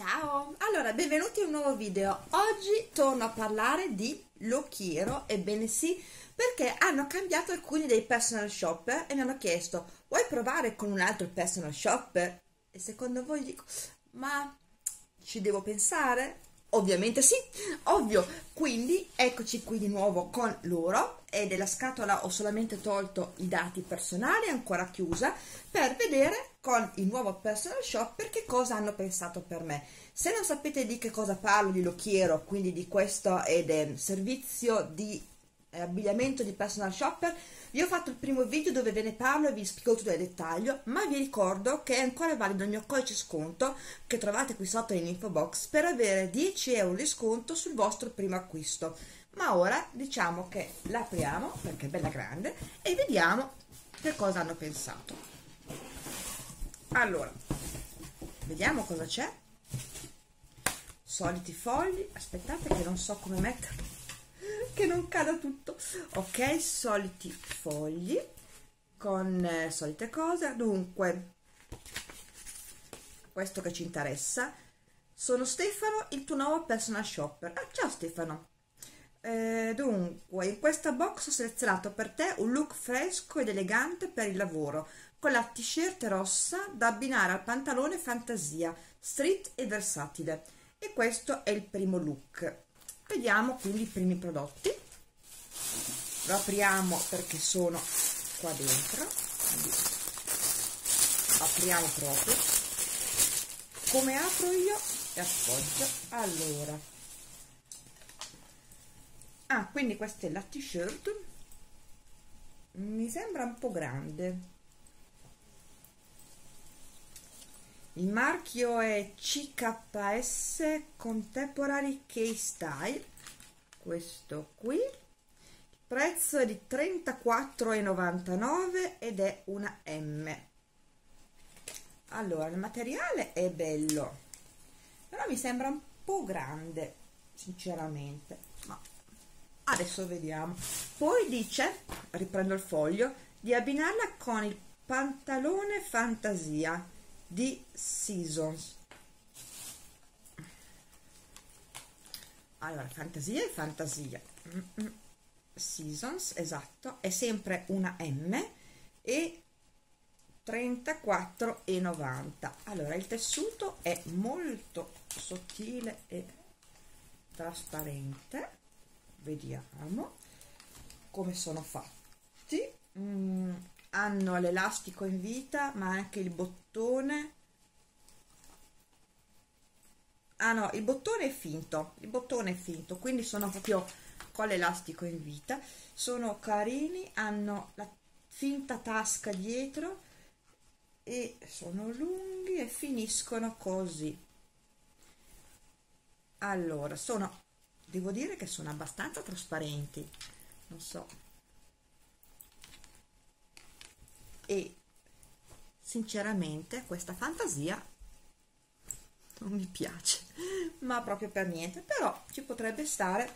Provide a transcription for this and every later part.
Ciao! Allora, benvenuti in un nuovo video. Oggi torno a parlare di Lochiero, ebbene sì, perché hanno cambiato alcuni dei personal shopper e mi hanno chiesto vuoi provare con un altro personal shopper? E secondo voi dico, ma ci devo pensare? Ovviamente sì, ovvio. Quindi eccoci qui di nuovo con loro e della scatola ho solamente tolto i dati personali ancora chiusa per vedere con il nuovo personal shopper che cosa hanno pensato per me. Se non sapete di che cosa parlo di Lochiero, quindi di questo ed è servizio di eh, abbigliamento di personal shopper, vi ho fatto il primo video dove ve ne parlo e vi spiego tutto nel dettaglio, ma vi ricordo che è ancora valido il mio codice sconto che trovate qui sotto in info box per avere 10 euro di sconto sul vostro primo acquisto. Ma ora diciamo che l'apriamo perché è bella grande e vediamo che cosa hanno pensato. Allora, vediamo cosa c'è. Soliti fogli, aspettate che non so come metterlo che non cada tutto. Ok soliti fogli con eh, solite cose. Dunque questo che ci interessa. Sono Stefano il tuo nuovo personal shopper. Ah ciao Stefano. Eh, dunque in questa box ho selezionato per te un look fresco ed elegante per il lavoro con la t-shirt rossa da abbinare al pantalone fantasia street e versatile. E questo è il primo look vediamo quindi i primi prodotti. Lo apriamo perché sono qua dentro quindi apriamo proprio. Come apro io? E appoggio. Allora. Ah quindi questa è la t-shirt. Mi sembra un po' grande il marchio è CKS Contemporary K-Style questo qui. Il prezzo è di 34,99 ed è una M. Allora il materiale è bello però mi sembra un po' grande sinceramente. Ma adesso vediamo. Poi dice riprendo il foglio di abbinarla con il pantalone fantasia di Seasons. Allora fantasia e fantasia. Seasons esatto è sempre una m e 34,90 allora il tessuto è molto sottile e trasparente. Vediamo come sono fatti. Mm, hanno l'elastico in vita ma anche il bottone. Ah no il bottone è finto il bottone è finto quindi sono proprio con l'elastico in vita. Sono carini hanno la finta tasca dietro e sono lunghi e finiscono così. Allora sono devo dire che sono abbastanza trasparenti. Non so e sinceramente questa fantasia non mi piace ma proprio per niente. Però ci potrebbe stare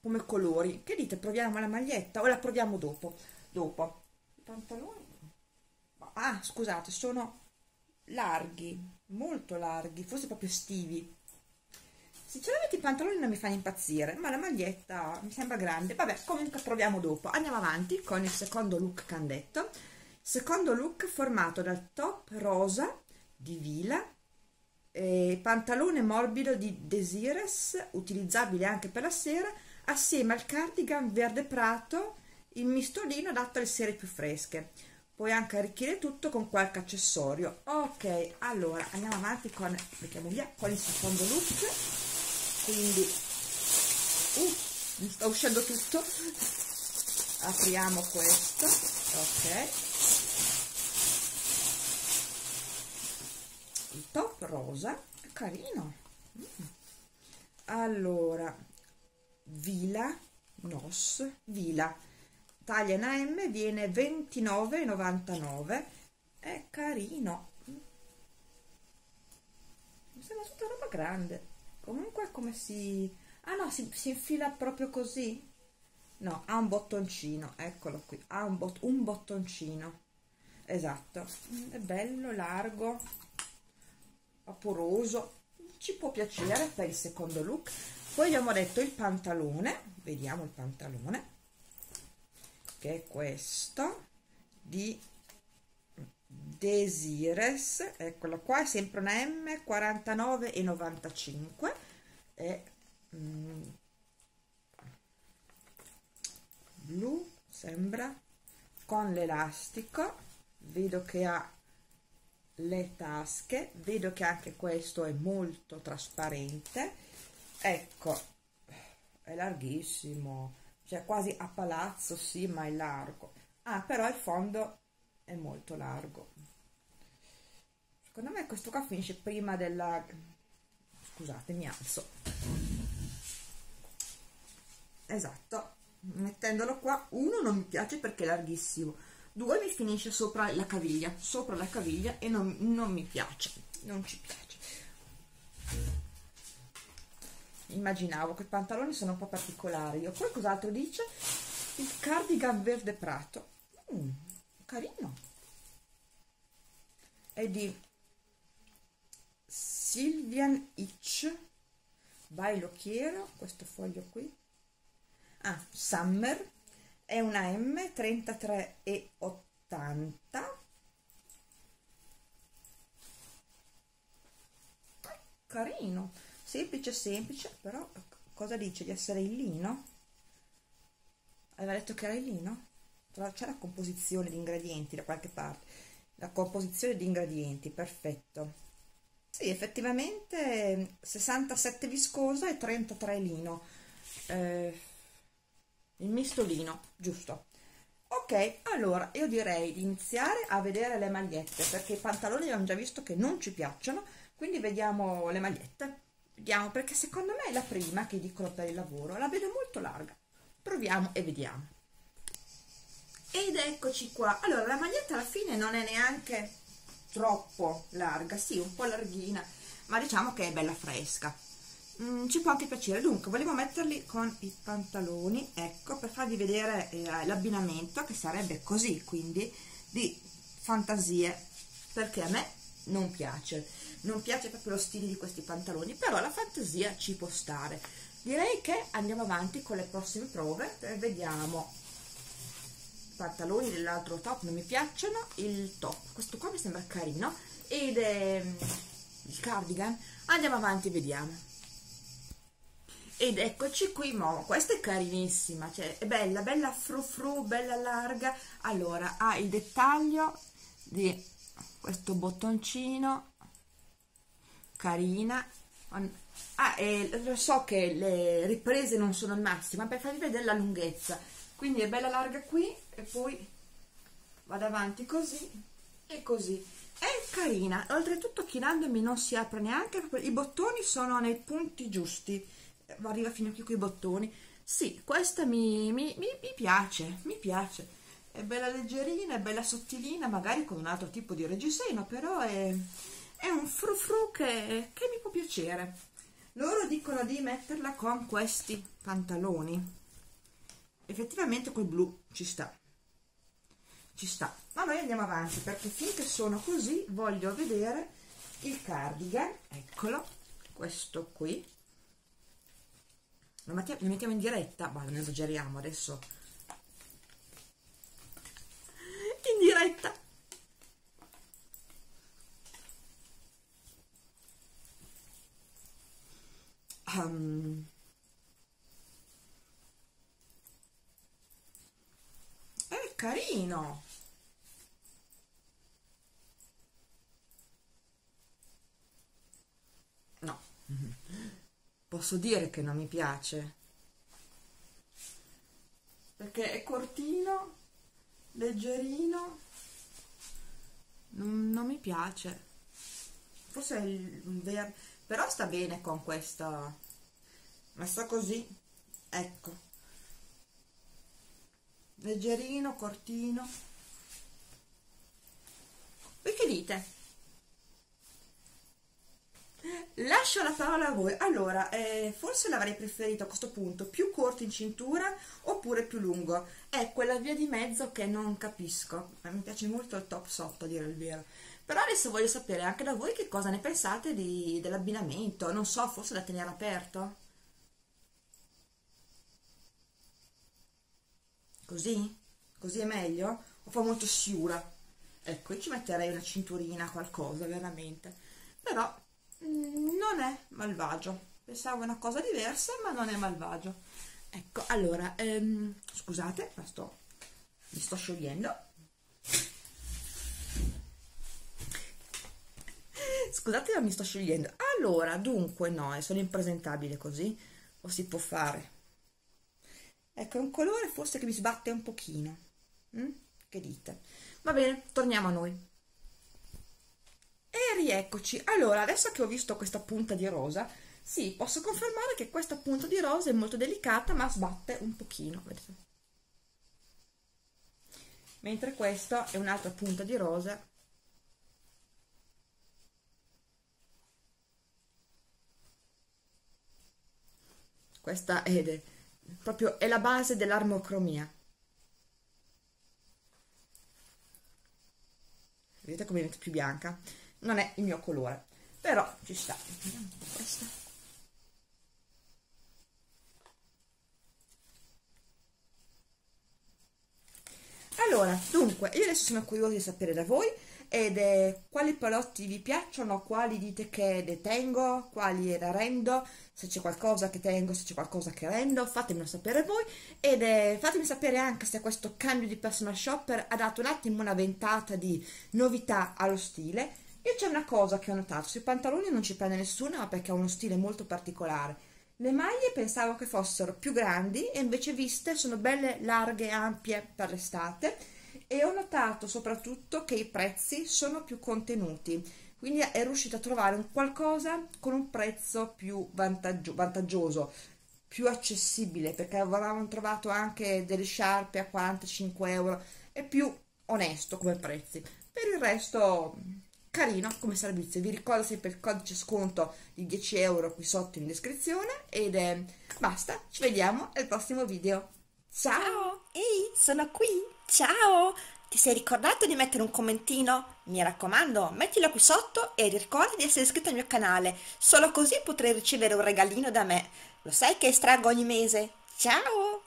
come colori. Che dite? Proviamo la maglietta o la proviamo dopo? Dopo. I pantaloni ah scusate sono larghi molto larghi forse proprio estivi sinceramente i pantaloni non mi fanno impazzire ma la maglietta mi sembra grande vabbè comunque proviamo dopo andiamo avanti con il secondo look che hanno detto secondo look formato dal top rosa di Vila, eh, pantalone morbido di Desires, utilizzabile anche per la sera, assieme al cardigan verde prato in mistolino adatto alle sere più fresche. Puoi anche arricchire tutto con qualche accessorio. Ok, allora andiamo avanti con, via, con il secondo look. Quindi, uh, sta uscendo tutto. Apriamo questo, ok. Il top rosa. Carino. Mm. allora vila nos. Vila. Taglia in AM viene 29,99 è carino. Mm. mi sembra tutta roba grande comunque come si ah no si, si infila proprio così? No ha un bottoncino eccolo qui ha un, bot un bottoncino. Esatto. È bello largo vaporoso. Ci può piacere per il secondo look. Poi abbiamo detto il pantalone. Vediamo il pantalone che è questo di Desires eccolo qua è sempre una M 49 e 95 e mm, blu sembra con l'elastico. Vedo che ha le tasche vedo che anche questo è molto trasparente. Ecco è larghissimo cioè quasi a palazzo sì ma è largo. Ah però il fondo è molto largo. Secondo me questo qua finisce prima della scusate mi alzo. Esatto mettendolo qua. Uno non mi piace perché è larghissimo. Due mi finisce sopra la caviglia sopra la caviglia e non, non mi piace non ci piace. Immaginavo che i pantaloni sono un po' particolari. Poi cos'altro dice? Il cardigan verde prato. Mm, carino. È di Silvian Itch Bailocchiero questo foglio qui. Ah, Summer. È una M 33 e 80 carino. Semplice semplice però cosa dice? Di essere il lino? Aveva detto che era il lino c'è la composizione di ingredienti da qualche parte. La composizione di ingredienti perfetto. Sì effettivamente 67 viscosa e 33 lino. Eh, il mistolino giusto. Ok allora io direi di iniziare a vedere le magliette perché i pantaloni abbiamo già visto che non ci piacciono quindi vediamo le magliette. Vediamo perché secondo me è la prima che dicono per il lavoro la vedo molto larga. Proviamo e vediamo ed eccoci qua. Allora la maglietta alla fine non è neanche troppo larga sì un po' larghina ma diciamo che è bella fresca. Mm, ci può anche piacere. Dunque volevo metterli con i pantaloni ecco per farvi vedere eh, l'abbinamento che sarebbe così quindi di fantasie perché a me non piace. Non piace proprio lo stile di questi pantaloni però la fantasia ci può stare. Direi che andiamo avanti con le prossime prove e vediamo. i pantaloni dell'altro top non mi piacciono il top questo qua mi sembra carino ed è mm, il cardigan. Andiamo avanti vediamo. Ed eccoci qui mo questa è carinissima cioè è bella bella fru fru bella larga. Allora ha il dettaglio di questo bottoncino carina. Ah, e so che le riprese non sono il massimo ma per farvi vedere la lunghezza quindi è bella larga qui e poi vado avanti così e così. È carina oltretutto chinandomi non si apre neanche i bottoni sono nei punti giusti. Arriva fino qui con i bottoni. Sì questa mi, mi, mi, mi piace mi piace. È bella leggerina è bella sottilina magari con un altro tipo di reggiseno però è è un frufru che, che mi può piacere. Loro dicono di metterla con questi pantaloni effettivamente quel blu ci sta. Ci sta. Ma noi andiamo avanti perché finché sono così voglio vedere il cardigan. Eccolo questo qui. Lo mettiamo, lo mettiamo in diretta? Ma non esageriamo adesso. In diretta. Um, è carino. No. Posso dire che non mi piace. Perché è cortino leggerino non, non mi piace. Forse è il verde però sta bene con questa. Messa così ecco leggerino cortino voi che dite lascio la parola a voi. Allora, eh, forse l'avrei preferito a questo punto più corto in cintura oppure più lungo. È quella via di mezzo che non capisco. Mi piace molto il top sotto, a dire il vero. Però adesso voglio sapere anche da voi che cosa ne pensate dell'abbinamento. Non so, forse da tenere aperto? Così? Così è meglio? O fa molto sciura? Ecco, io ci metterei una cinturina, qualcosa, veramente. Però mm, non è malvagio. Pensavo una cosa diversa, ma non è malvagio. Ecco, allora, ehm, scusate, ma sto, mi sto sciogliendo. Scusate, ma mi sto sciogliendo. Allora, dunque, no, sono impresentabile così. O si può fare? Ecco, è un colore forse che mi sbatte un pochino. Mm? Che dite? Va bene, torniamo a noi. E rieccoci. Allora, adesso che ho visto questa punta di rosa, sì, posso confermare che questa punta di rosa è molto delicata, ma sbatte un pochino, vedete? Mentre questa è un'altra punta di rosa questa è proprio è la base dell'armocromia. Vedete come diventa più bianca? Non è il mio colore però ci sta. Questa allora dunque io adesso sono curiosa di sapere da voi ed è quali prodotti vi piacciono, quali dite che detengo, quali rendo, se c'è qualcosa che tengo, se c'è qualcosa che rendo, fatemelo sapere voi. Ed è, fatemi sapere anche se questo cambio di personal shopper ha dato un attimo una ventata di novità allo stile. Io c'è una cosa che ho notato, sui pantaloni non ci prende nessuno ma perché ha uno stile molto particolare. Le maglie pensavo che fossero più grandi e invece viste sono belle larghe e ampie per l'estate. E ho notato soprattutto che i prezzi sono più contenuti. Quindi è riuscito a trovare un qualcosa con un prezzo più vantaggio vantaggioso più accessibile perché avevamo trovato anche delle sciarpe a 45 euro e più onesto come prezzi. Per il resto carino come servizio. Vi ricordo sempre il codice sconto di 10 euro qui sotto in descrizione ed è basta. Ci vediamo al prossimo video. Ciao! Ehi sono qui. Ciao! Ti sei ricordato di mettere un commentino? Mi raccomando, mettilo qui sotto e ricorda di essere iscritto al mio canale, solo così potrai ricevere un regalino da me. Lo sai che estraggo ogni mese? Ciao!